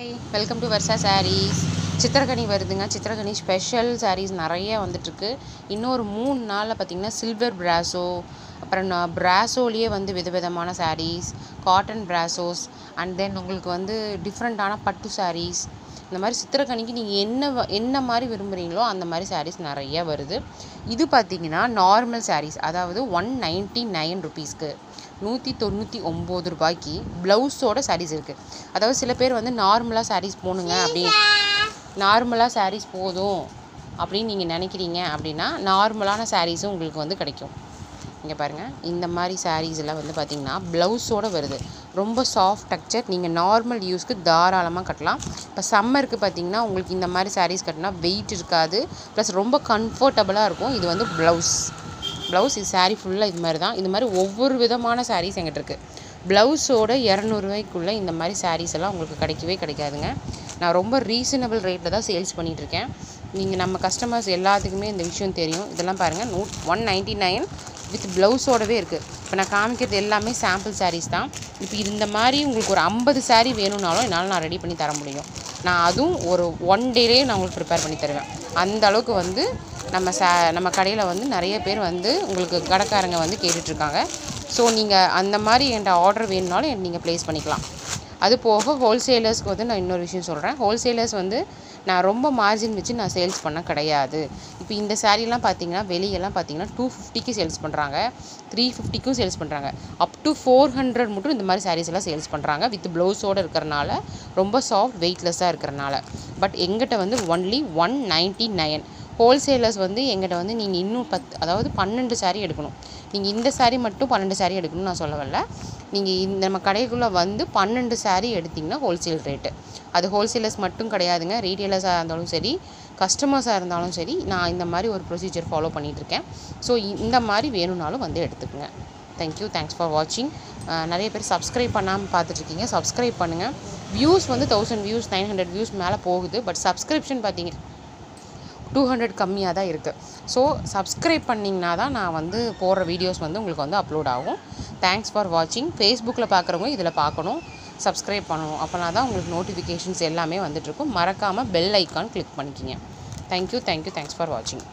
Hi welcome to Varsha sarees Chithirakani வருதுங்க. Chithirakani special saris நிறைய வந்துட்டுருக்கு. இன்னொரு மூணு நாளில் பார்த்தீங்கன்னா சில்வர் பிராசோ அப்புறம் நான் பிராசோலேயே வந்து விதவிதமான சாரீஸ் காட்டன் பிராசோஸ் அண்ட் தென் உங்களுக்கு வந்து டிஃப்ரெண்ட்டான பட்டு சாரீஸ் இந்த மாதிரி சித்திரக்கனிக்கு நீங்கள் என்ன வ- என்ன மாதிரி விரும்புகிறீங்களோ அந்த மாதிரி சாரீஸ் நிறைய வருது. இது பார்த்தீங்கன்னா நார்மல் சாரீஸ் அதாவது ஒன் நைன்ட்டி நைன் ருபீஸ்க்கு நூற்றி தொண்ணூற்றி ஒம்பது ரூபாய்க்கு ப்ளவுஸோட சாரீஸ் இருக்குது அதாவது சில பேர் வந்து நார்மலாக சாரீஸ் போகணுங்க அப்படி. நார்மலாக சாரீஸ் போதும் அப்படின்னு நீங்கள் நினைக்கிறீங்க அப்படின்னா நார்மலான சாரீஸும் உங்களுக்கு வந்து கிடைக்கும். இங்கே பாருங்கள் இந்த மாதிரி sarees எல்லாம் வந்து பார்த்திங்கன்னா ப்ளவுஸோடு வருது. ரொம்ப சாஃப்ட் டக்சர் நீங்கள் நார்மல் யூஸ்க்கு தாராளமாக கட்டலாம். இப்போ சம்மருக்கு பார்த்தீங்கன்னா உங்களுக்கு இந்த மாதிரி சாரீஸ் கட்டினா வெயிட் இருக்காது. ப்ளஸ் ரொம்ப கம்ஃபர்டபுளாக இருக்கும். இது வந்து ப்ளவுஸ் ப்ளவுஸ் இது சாரீ ஃபுல்லாக இது மாதிரி தான். இது மாதிரி ஒவ்வொரு விதமான சாரீஸ் எங்கிட்ட இருக்குது ப்ளவுஸோட இரநூறுவாய்க்குள்ளே இந்த மாதிரி சாரீஸ் எல்லாம் உங்களுக்கு கிடைக்கவே கிடைக்காதுங்க. நான் ரொம்ப ரீசனபிள் ரேட்டில் தான் சேல்ஸ் பண்ணிகிட்ருக்கேன் நீங்கள் நம்ம கஸ்டமர்ஸ் எல்லாத்துக்குமே இந்த விஷயம் தெரியும். இதெல்லாம் பாருங்கள் நூ ஒன் நைன்ட்டி நைன் வித் ப்ளவுஸோடவே இருக்குது இப்போ நான் காமிக்கிறது எல்லாமே சாம்பிள் சாரீஸ் தான். இப்போ இந்த மாதிரி உங்களுக்கு ஒரு ஐம்பது சாரீ வேணும்னாலும் என்னால் நான் ரெடி பண்ணி தர முடியும். நான் அதுவும் ஒரு ஒன் டேலேயே நான் உங்களுக்கு ப்ரிப்பேர் பண்ணி தருவேன். அந்த அளவுக்கு வந்து நம்ம சா நம்ம கடையில் வந்து நிறைய பேர் வந்து உங்களுக்கு கடைக்காரங்க வந்து கேட்டுட்ருக்காங்க ஸோ நீங்கள் அந்த மாதிரி என்கிட்ட ஆர்டர் வேணும்னாலும் நீங்கள் ப்ளேஸ் பண்ணிக்கலாம். அது போக ஹோல்சேலர்ஸ்க்கு வந்து நான் இன்னொரு விஷயம் சொல்கிறேன் ஹோல்சேலர்ஸ் வந்து நான் ரொம்ப மார்ஜின் வச்சு நான் சேல்ஸ் பண்ண கிடையாது. இப்போ இந்த சாரீலாம் பார்த்தீங்கன்னா வெளியெல்லாம் பார்த்தீங்கன்னா டூ ஃபிஃப்டிக்கு சேல்ஸ் பண்ணுறாங்க த்ரீ ஃபிஃப்டிக்கும் சேல்ஸ் பண்ணுறாங்க அப் டு ஃபோர் ஹண்ட்ரட் மட்டும் இந்த மாதிரி சாரீஸ் எல்லாம் சேல்ஸ் பண்ணுறாங்க வித் ப்ளவுஸோடு இருக்கிறனால ரொம்ப சாஃப்ட் வெயிட்லெஸ்ஸாக இருக்கிறனால. பட் எங்கிட்ட வந்து only one ninety nine wholesalers வந்து எங்கிட்ட வந்து நீங்கள் இன்னும் பத்து அதாவது பன்னெண்டு சாரீ எடுக்கணும். நீங்கள் இந்த சாரீ மட்டும் பன்னெண்டு சாரீ எடுக்கணும்னு நான் சொல்ல வரல நீங்கள் இந்த நம்ம கடைக்குள்ளே வந்து பன்னெண்டு சாரீ எடுத்திங்கன்னா ஹோல்சேல் ரேட்டு அது ஹோல்சேலர்ஸ் மட்டும் கிடையாதுங்க. ரீட்டெயிலர்ஸாக இருந்தாலும் சரி கஸ்டமர்ஸாக இருந்தாலும் சரி நான் இந்த மாதிரி ஒரு ப்ரொசீஜர் ஃபாலோ பண்ணிகிட்ருக்கேன் ஸோ இந்த மாதிரி வேணும்னாலும் வந்து எடுத்துக்கோங்க. தேங்க்யூ தேங்க்ஸ் ஃபார் வாட்சிங் நிறைய பேர் சப்ஸ்கிரைப் பண்ணாமல் பார்த்துட்ருக்கீங்க. சப்ஸ்கிரைப் பண்ணுங்கள் வியூஸ் வந்து thousand views nine hundred views மேலே போகுது. பட் சப்ஸ்கிரிப்ஷன் பார்த்தீங்க டூ ஹண்ட்ரட் கம்மியாக தான் இருக்குது ஸோ சப்ஸ்கிரைப் பண்ணிங்கன்னா தான் நான் வந்து போடுற வீடியோஸ் வந்து உங்களுக்கு வந்து அப்லோட் ஆகும். தேங்க்ஸ் ஃபார் வாட்சிங் ஃபேஸ்புக்கில் பார்க்குறவங்க இதில் பார்க்கணும் சப்ஸ்கிரைப் பண்ணணும். அப்போனா தான் உங்களுக்கு நோட்டிஃபிகேஷன்ஸ் எல்லாமே வந்துட்டுருக்கும் மறக்காமல் பெல் ஐக்கான் கிளிக் பண்ணிக்கிங்க. Thank you thank you thanks for வாட்சிங்